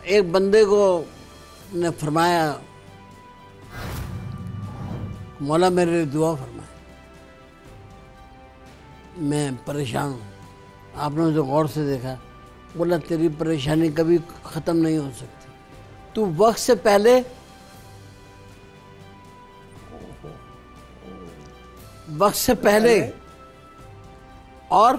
एक बंदे को ने फरमाया, मौला मेरे लिए दुआ फरमाए। मैं परेशान हूँ। आपने उसे गौर से देखा। बोला, तेरी परेशानी कभी ख़त्म नहीं हो सकती। तू वक्त से पहले वक्त से पहले और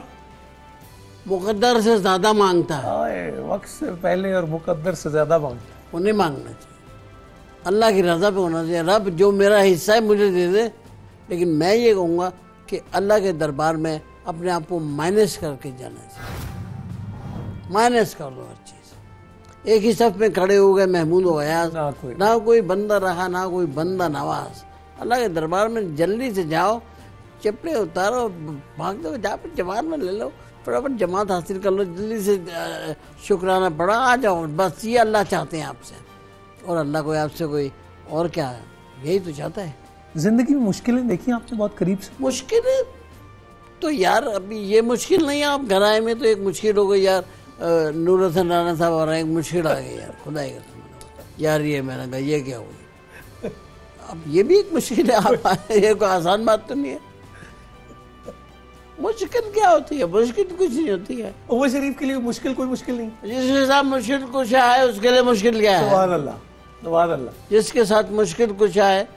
मुकद्दर से ज़्यादा माँगता है। आए, वक्त से पहले और मुकद्दर से ज़्यादा माँगता वो नहीं मांगना चाहिए। अल्लाह की रज़ा पे होना चाहिए। रब जो मेरा हिस्सा है मुझे दे दे। लेकिन मैं ये कहूँगा कि अल्लाह के दरबार में अपने आप को माइनस करके जाना चाहिए। माइनस कर लो हर चीज़। एक ही सफ में खड़े हो गए महमूद हो गया। ना कोई। ना कोई बंदा रहा ना कोई बंदा नवाज़। अल्लाह के दरबार में जल्दी से जाओ चपड़े उतारो भाग दो जा जमात में ले लो। फटाफट जमात हासिल कर लो जल्दी से शुक्राना पड़ा आ जाओ। बस ये अल्लाह चाहते हैं आपसे। और अल्लाह कोई आपसे कोई और क्या है? यही तो चाहता है। ज़िंदगी में मुश्किलें देखी आपने बहुत करीब से? मुश्किल? तो यार अभी ये मुश्किल नहीं है आप घर आए में तो एक मुश्किल हो गई यार। नूर हसन राना साहब और एक मुश्किल आ गई यार खुदा ही यार ये मैंने कहा ये क्या हो गई अब ये भी एक मुश्किल है आप ये कोई आसान बात तो नहीं है। मुश्किल क्या होती है? मुश्किल कुछ नहीं होती है। उमर शरीफ के लिए मुश्किल कोई मुश्किल नहीं। जिसके साथ मुश्किल कुछ आए उसके लिए मुश्किल क्या है? अल्लाह अल्लाह जिसके साथ मुश्किल कुछ आए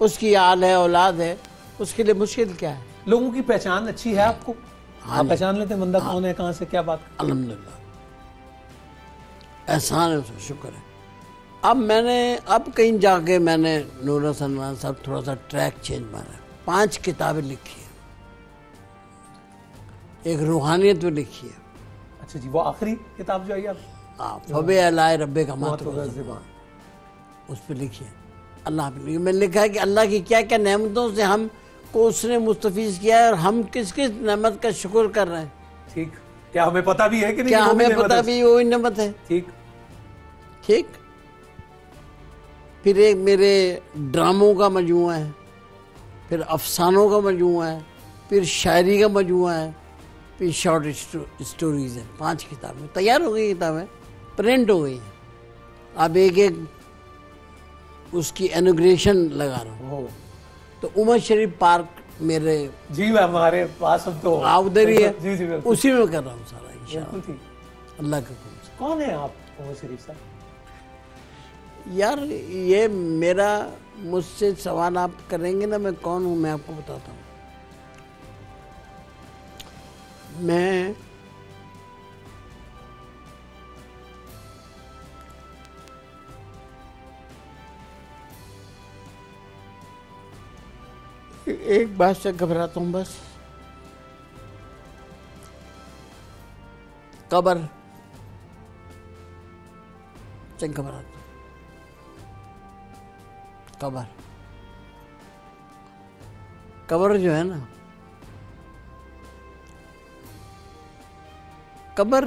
उसकी आल है औलाद है उसके लिए मुश्किल क्या है? लोगों की पहचान अच्छी है आपको? हाँ पहचान लेते हैं बंदा कौन है कहाँ से क्या बात अल्हम्दुलिल्लाह। एहसान है उसका शुक्र है। अब मैंने अब कहीं जाके मैंने नूर हसन साहब थोड़ा सा ट्रैक चेंज मारा। है। पाँच किताबें लिखी है। एक रूहानियत में लिखी है। अच्छा जी वो आखिरी किताब जो आई आप? हाँ, फबे अलाए रब्बे का मात उस पर लिखी है। अल्लाह पे मैंने लिखा है कि अल्लाह की क्या क्या नेमतों से हम को उसने मुस्तफ़ीज़ किया है और हम किस किस नेमत का शुक्र कर रहे हैं। ठीक। क्या हमें पता भी है कि नहीं क्या वो हमें पता भी वही नेमत है? ठीक। ठीक। फिर एक मेरे ड्रामों का मजमुआ है फिर अफसानों का मजमुआ है फिर शायरी का मजमुआ है शॉर्ट स्टोरीज है पाँच किताबें तैयार हो गई किताबें प्रिंट हो गई हैं। अब एक एक उसकी एनोग्रेशन लगा रहा हूँ। तो उमर शरीफ पार्क मेरे जी मैं हमारे पास अब तो आ, उधर ही है। जी जी उसी में कर रहा हूँ सारा अल्लाह के कौन है आप उमर शरीफ साहब? यार ये मेरा मुझसे सवाल आप करेंगे ना मैं कौन हूँ मैं आपको बताता हूँ। मैं एक बात से घबराता हूँ बस। कबर से घबराता कबर। कबर जो है ना कबर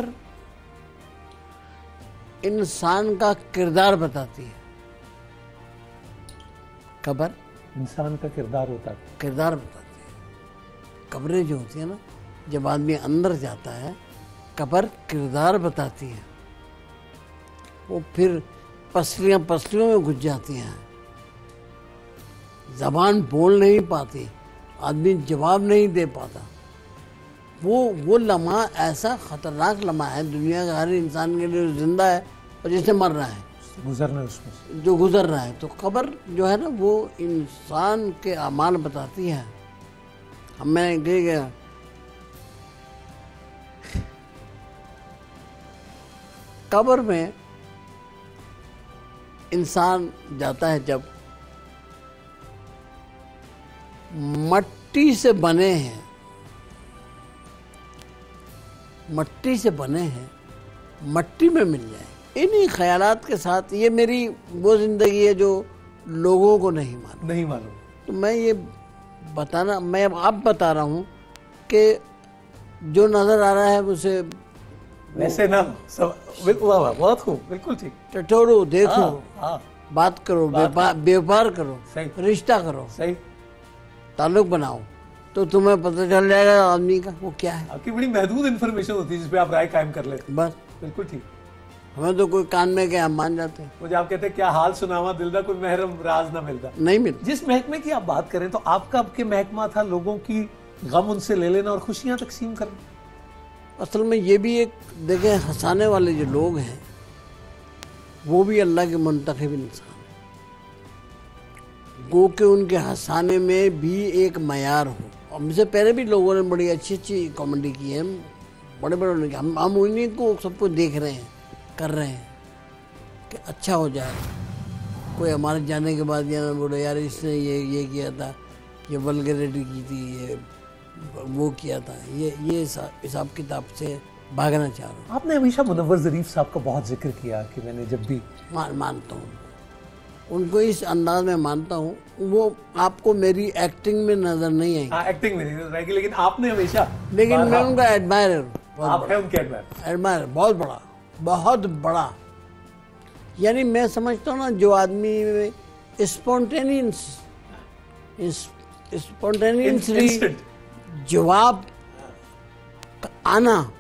इंसान का किरदार बताती है। कबर इंसान का किरदार होता है। किरदार बताती है। कब्रें जो होती है ना जब आदमी अंदर जाता है कबर किरदार बताती है। वो फिर पसलियाँ पसलियों में घुस जाती हैं। जबान बोल नहीं पाती आदमी जवाब नहीं दे पाता। वो वो लम्हा ऐसा खतरनाक लम्हा है दुनिया का हर इंसान के लिए ज़िंदा है और जिसे मर रहा है। गुजरना है उसमें जो गुजर रहा है तो कब्र जो है ना वो इंसान के अमाल बताती है। अब मैं गए गया। कब्र में इंसान जाता है जब मट्टी से बने हैं। मट्टी से बने हैं मट्टी में मिल जाए। इन्हीं ख्याल के साथ ये मेरी वो ज़िंदगी है जो लोगों को नहीं मालूम। नहीं मालूम। तो मैं ये बताना मैं अब बता रहा हूँ कि जो नज़र आ रहा है उसे वैसे ना सब बिल्कुल बहुत खूब बिल्कुल ठीक। टटोरो देखो हाँ, हाँ। बात करो व्यापार करो रिश्ता करो सही। ताल्लुक बनाओ। तो तुम्हें पता चल जाएगा आदमी का वो क्या है। आपकी बड़ी महदूद इंफॉर्मेशन होती है जिसपे आप राय कायम कर लेते बस। बिल्कुल ठीक। हमें तो कोई कान में क्या हम मान जाते हैं। मुझे आप कहते हैं क्या हाल सुनावा दिल दिलदा कोई महरम राज ना मिलता नहीं मिलता। जिस महकमे की आप बात करें तो आपका आपके महकमा था लोगों की गम उनसे ले लेना और खुशियाँ तकसीम करना। असल में ये भी एक देखें हंसाने वाले जो लोग हैं वो भी अल्लाह के मुंतखब इंसान। गो के उनके हंसाने में भी एक मैार हो। और मुझसे पहले भी लोगों ने बड़ी अच्छी अच्छी कॉमेडी की है। बड़े बड़े उन्होंने हम हम उन्हीं को सबको देख रहे हैं कर रहे हैं कि अच्छा हो जाए। कोई हमारे जाने के बाद या बोले यार इसने ये ये किया था ये वलगैरिटी की थी ये वो किया था। ये ये हिसाब किताब से भागना चाह रहा हूँ। आपने हमेशा मुनव्वर जरीफ साहब का बहुत ज़िक्र किया कि मैंने जब भी मान मानता हूँ। उनको इस अंदाज में मानता हूँ वो आपको मेरी एक्टिंग में नज़र नहीं आएँगे। हाँ एक्टिंग में नहीं लेकिन आपने हमेशा लेकिन मैं उनका एडमायर हूँ आप हैं उनके एडमायर एडमायर बहुत बड़ा बहुत बड़ा। यानी मैं समझता हूँ ना जो आदमी स्पॉन्टेनियस स्पॉन्टेनियसली जवाब आना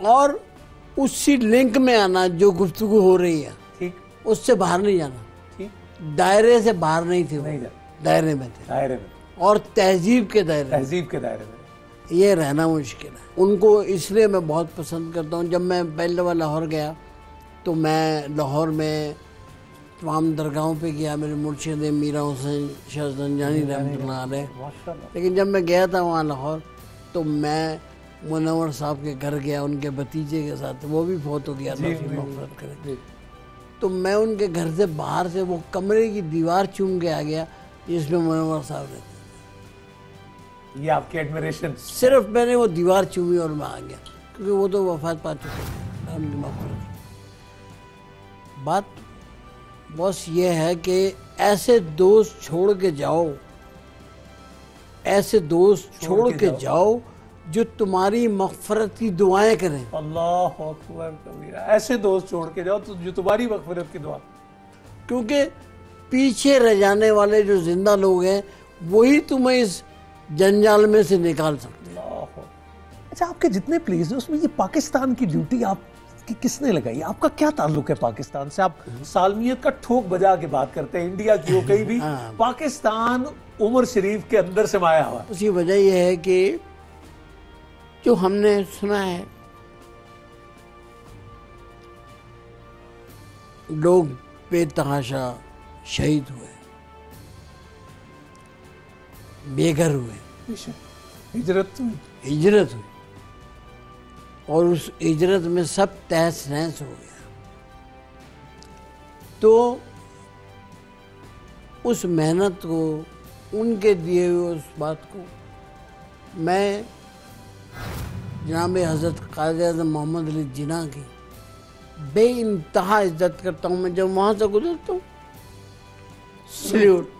और उसी लिंक में आना जो गुफ्तगू हो रही है। ठीक। उससे बाहर नहीं जाना। दायरे से बाहर नहीं थे नहीं दायरे में थे। दायरे में और तहजीब के दायरे तहजीब के दायरे में। ये रहना मुश्किल है। उनको इसलिए मैं बहुत पसंद करता हूँ। जब मैं पहले दफ़ा लाहौर गया तो मैं लाहौर में तमाम दरगाहों पे गया। मेरे मुर्शिद मीरा हुसैन शाह जंजानी रहमतुल्लाह लेकिन जब मैं गया था वहाँ लाहौर तो मैं मुनवर साहब के घर गया उनके भतीजे के साथ। वो भी फौत हो गया था करे। तो मैं उनके घर से बाहर से वो कमरे की दीवार चूम के आ गया जिसमें मुनवर साहब रहते थे। ये आपकी एडमिरेशन सिर्फ़ मैंने वो दीवार चूमी और मैं आ गया क्योंकि वो तो वफात पा चुके थे। बात बस ये है कि ऐसे दोस्त छोड़ के जाओ ऐसे दोस्त छोड़ के जाओ, जाओ जो तुम्हारी मगफरत की दुआएँ करें। अल्लाह अकबर कबीरा। ऐसे दोस्त छोड़ के जाओ तो जो तुम्हारी मगफिरत की दुआ। क्योंकि पीछे रह जाने वाले जो ज़िंदा लोग हैं वही तुम्हें इस जंजाल में से निकाल सकते हैं। अच्छा आपके जितने प्लेस हैं उसमें ये पाकिस्तान की ड्यूटी आप कि किसने लगाई? आपका क्या ताल्लुक है पाकिस्तान से? आप सालमियत का ठोक बजा के बात करते हैं इंडिया की हो कहीं भी। हाँ। पाकिस्तान उमर शरीफ के अंदर समाया हुआ। उसकी वजह यह है कि जो हमने सुना है लोग बेतहाशा शहीद हुए बेघर हुए हिजरत हुई। हिजरत हुई और उस हिजरत में सब तहस नहस हो गया। तो उस मेहनत को उनके दिए हुए उस बात को मैं जनाब हज़रत कायद अजम मोहम्मद अली जिना की बे इज़्ज़त करता हूँ। मैं जब वहाँ से गुजरता हूँ। सल्यूट